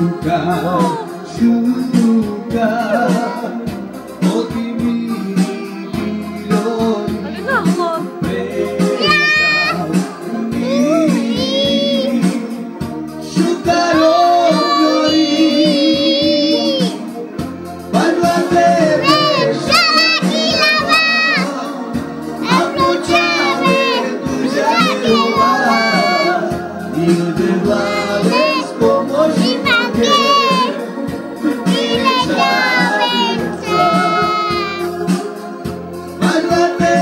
Oh kimi bilog Ano na ako? Suka yori Balwate I'm not there.